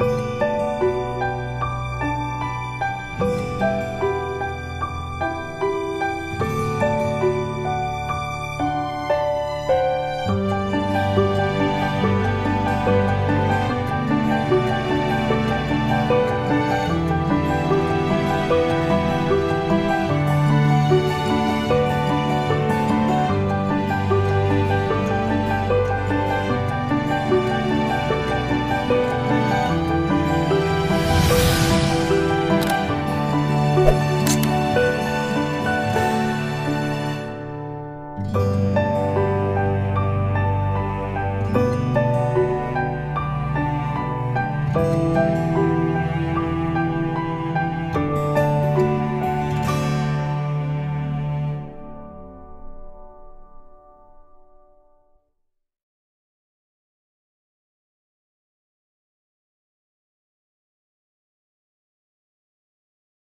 嗯。